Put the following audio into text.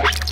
Bye.